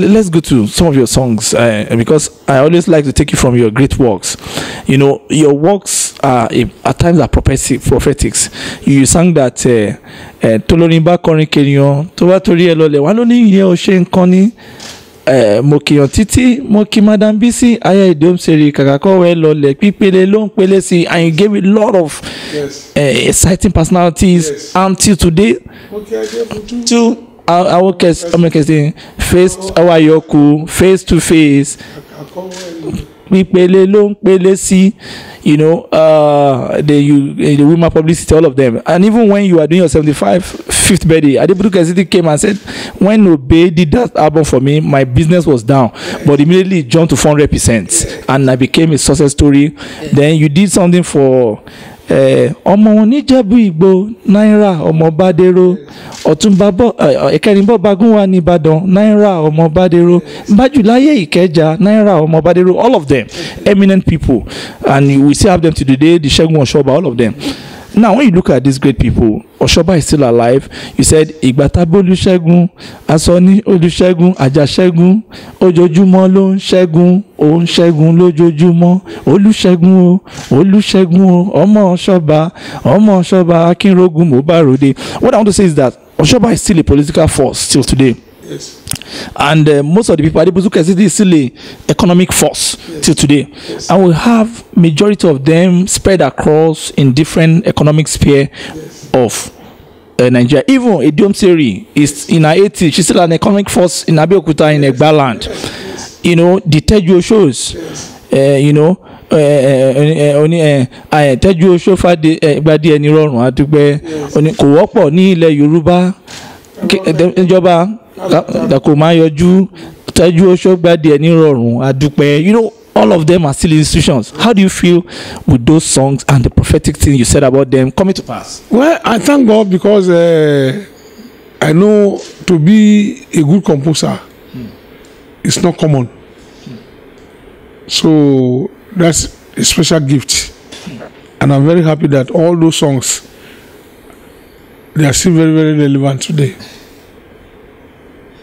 le- let's go to some of your songs uh, because I always like to take you from your great works. You know, your works are at times are prophetic, prophetics. You sang that uh, uh, tolorin bá kọrin kènìyàn tó bá torí ẹ lọlẹ̀ wá lóní ìyẹn ò ṣe nǹkan ní eh, mo kìyàn títí mo kí madam bisi aya ìdómsèrè kàkà kọ́wé lọlẹ̀ pípele ló ń pele sí and you gave a lot of Yes. uh, exciting personalities Yes. until today Okay, two àwọn kẹsì ọmọ kẹsì face ọwọ àyọkù face to face. Pípele ló ń pele sí you know uh, the you the women publicity all of them. And even when you are doing your seventy-five fifth birthday adebudu kesiti came and said when obe did that album for me my business was down. But immediately it jumped to four hundred percent and i became a success story. Then you did something for ọmọ wọn níjẹ̀bú ìgbò náírà ọmọ bàdérò ọ̀túnba bọ́ ẹ̀kẹrìnbọ́ bagun wà nìbàdàn náírà ọmọ bàdérò bájúláyé ìkẹjà náírà ọmọ bàdérò all of them eminent people. And we still have them to today the segun oshoba all of them now when you look at these great people oshoba is still alive. You said ìgbàtàbí olùṣègùn asọ́ni olùṣègùn àjàṣẹ́gun ojoojúmọ́ ló ń ṣẹ́gun ó ń ṣẹ́gun lójoojúmọ́. Olùṣègùn o olùṣègùn o ọmọ ọ̀ṣọ́ba ọmọ ọ̀ṣọ́ba akínrógun mobarode what i want to say is that oshoba is still a political force still today Yes. and uh, most of the people Kesiti is still a economic force till today. And we have majority of them spread across in different economic sphere of uh, Nigeria. Even Idiom Seri is in her 80s she's still an economic force in Abeokuta in Egba land. You know the Teju shows uh, you know oní tẹ́jú oṣó fàdé gbadé ẹni rọrùn àdúgbẹ́ oní kò wọ́pọ̀ ní ilẹ̀ Yorùbá. Ìjọba tẹ́jú oṣó gbadé ẹni rọrùn àdúpẹ́ you know all of them are still institutions how do you feel with those songs and the prophetic thing you said about them coming to pass. Well, I thank God because uh, I know to be a good composer is not common. So that's a special gift. And I'm very happy that all those songs they are still very, very relevant today.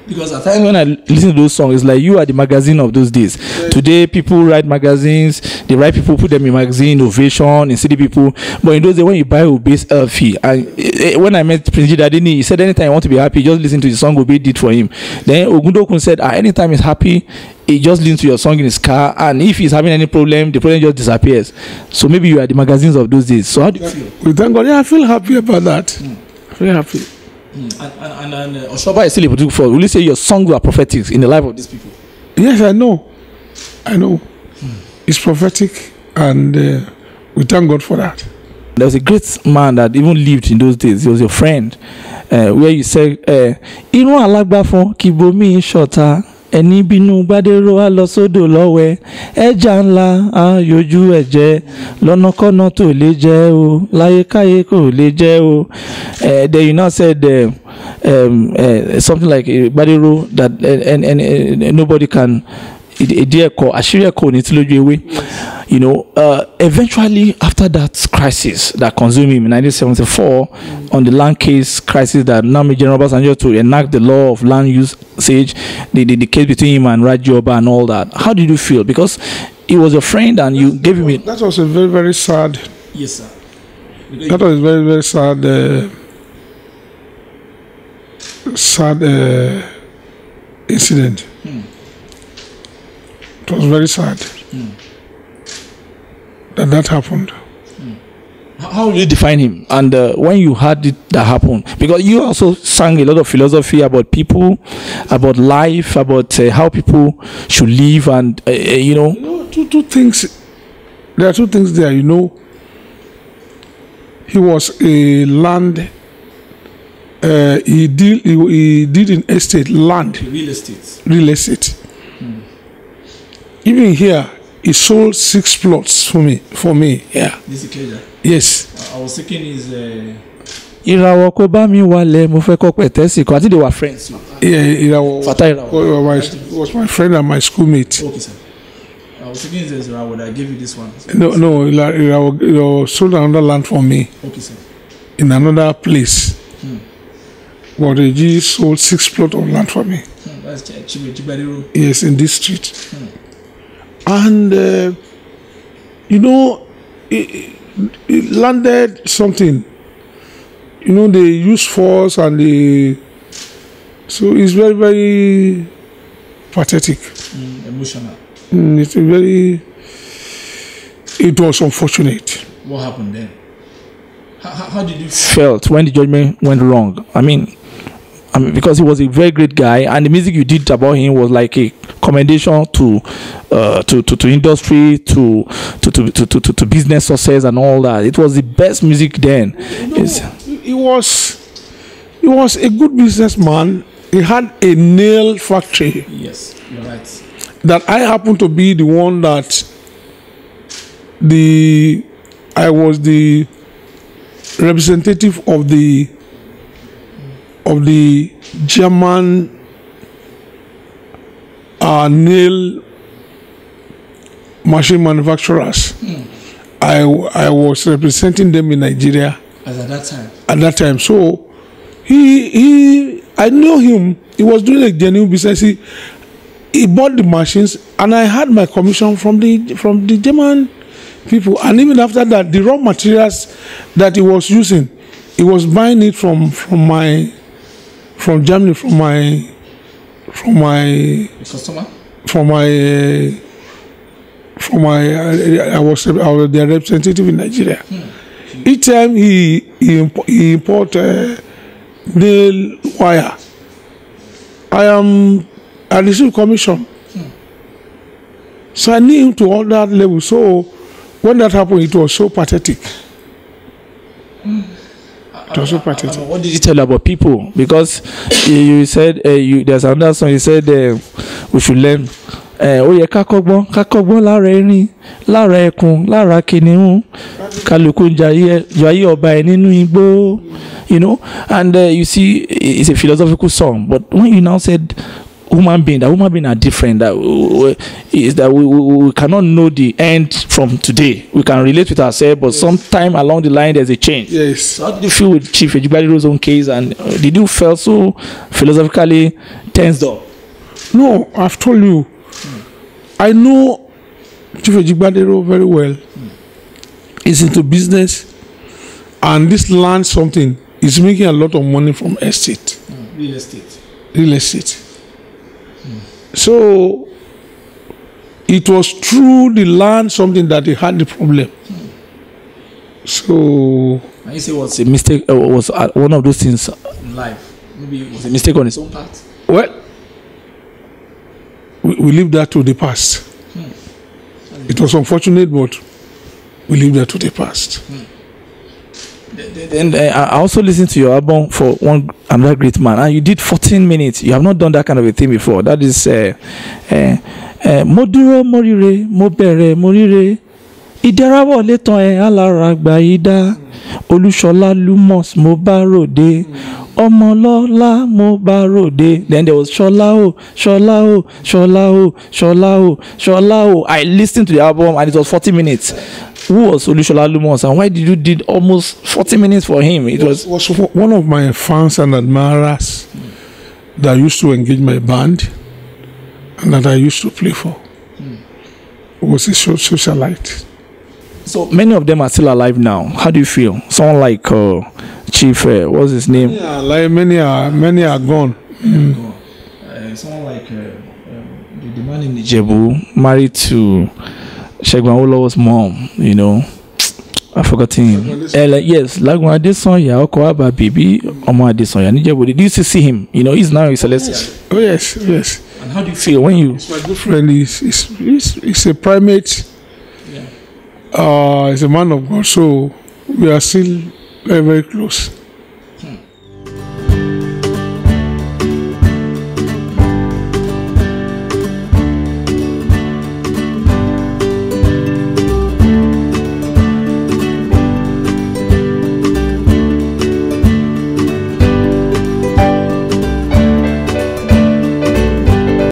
Because at times when I listen to those songs, it's like you are the magazine of those days. Today, people write magazines, they write people, put them in magazine, innovation, in city people. But in those days, when you buy Obey's LP, and eh, when I met Prince Jidadini, he said, anytime you want to be happy, just listen to the song Obey did for him. Then Ogundokun said, ah, anytime he's happy, he just listens to your song in his car, and if he's having any problem, the problem just disappears. So maybe you are the magazines of those days. So how do you feel? We thank God. Yeah, I feel happy about that. Very happy. And, and, and, uh, Oshoba is still a political force. Will you say your songs are prophetic in the life of these people? Yes, I know. I know. It's prophetic, and uh, we thank God for that. there was a great man that even lived in those days he was your friend uh, where you said uh, irun alágbàfọ̀ kìbomi ṣọ̀tá ẹni bínú gbádéró á lọ sódò lọ́wẹ́. Ẹja ńlá á yọjú ẹ̀jẹ̀. Lọ́nàkọ́nà tó lè jẹ́ o láyékáyé kò lè jẹ́ o. Uh, then you now said uh, um, uh, something like gbádéró that uh, and, and, uh, nobody can ìdí ẹ̀kọ́ àṣírí ẹ̀kọ́ ò ní tí lójú ewé you know uh, eventually after that crisis that consumed him in 1974 on the land case crisis that now made General Obasanjo to enact the law of land usage the, the, the case between him and Raji Oba and all that how did you feel because he was your friend and you gave him it That was a very, very sad. yes sir That was very, very sad. Uh, sad uh, incident. It was very sad that that happened. how do you define him and uh, when you had it that happen because you also sang a lot of philosophy about people about life about uh, how people should live and uh, uh, you know You know, two two things. There are two things there. You know, he was a land. Uh, he deal he, he did in estate land real estate real estate. Even here, he sold six plots for me. For me, yeah. this is Yes. I was thinking is. ìràwọ̀ kò bá mi wálẹ̀ mo fẹ́ kọ́ pẹ̀tẹ́sì kan I think they were friends. Yeah, was, Fatai Ìràwọ̀. my, was my friend and my schoolmate. okay sir. I was thinking is Ìràwọ̀ that I gave you this one. No, no, he sold another land for me okay sir. in another place. But he just sold six plots of land for me. that's That's Ch- Chief Ejibadero. yes, in this street. And, uh, you know, it, it landed something. You know, they use force and they. So it's very, very pathetic. Mm, emotional. Mm, It's a very. It was unfortunate. What happened then? How, how, how did you felt when the judgment went wrong? I mean, I mean, because he was a very great guy, and the music you did about him was like a commendation to, uh, to, to, to industry, to to, to, to, to, to business success, and all that. It was the best music then. It's, He was. He was a good businessman. He had a nail factory. yes, you're right. that I happened to be the one that the I was the representative of the of the German uh, nail machine manufacturers. I I was representing them in Nigeria As at that time. at that time. So he he I know him. He was doing a genuine business. He, he bought the machines and I had my commission from the from the German people. And even after that, the raw materials that he was using, he was buying it from from my from Germany from my from my customer? from my uh, from my I, I was I was their representative in Nigeria. Each time he he, imp- he import uh, nail wire, I am I receive commission. So I need him to all that level. So when that happened, it was so pathetic. It so pathetic. what did he tell you about people? Because you, you said uh, you there's another song you said uh, we should learn. Uh, ó yẹ ká kọ́gbọ́n ká kọ́gbọ́n lára erin lára ẹkùn lára kìnìún kálukú jayé jayé ọba ẹ nínú igbó you know and uh, you see it's a philosophical song but when you now said human being that human being are different that uh, is that we, we, we cannot know the end from today we can relate with ourselves but sometime along the line there's a change Yes. how did you feel with Chief Ejigbadero's own case, and uh, did you feel so philosophically tensed up? No, I've told you. I know Chief Ejigbadero very well. He's into business, and this land something is making a lot of money from estate, Real estate. real estate. So it was through the land something that he had the problem. So you say it was a mistake, uh, was uh, one of those things in life. Maybe it was a mistake on his own part. well, we, we leave that to the past. It was unfortunate, but we leave that to the past. Then and uh, I also listened to your album for one another great man, and you did 14 minutes. You have not done that kind of a thing before. That is, uh, uh, Moduro Morire, Mobere Morire, Iderawo Leton E Alaragba Ida, Olushola Lumos Mobarode, Omolola Mobarode. Then there was Sholao, Sholao, Sholao, Sholao, Sholao. I listened to the album and it was 40 minutes. Who was olúṣọlá lumos and why did you did almost 40 minutes for him it was was one of my fans and admirers that used to engage my band and that I used to play for. Was a so- socialite. so many of them are still alive now how do you feel someone like uh, chief uh, what's his name Yeah, like many are many are gone. uh, someone like uh, um, the, the man in Ijebu married to Shegun Awolowo's mom, you know. I forgot him. Uh, like, yes, Lagun Adesanya, Oko Aba Bibi, Omo Adesanya, Nijebu. Did you see him? You know, he's now a celestial. Oh yes, yes. And how do you feel when you? My good friend is is is, is a primate. Yeah. Uh, he's a man of God, so we are still very very close.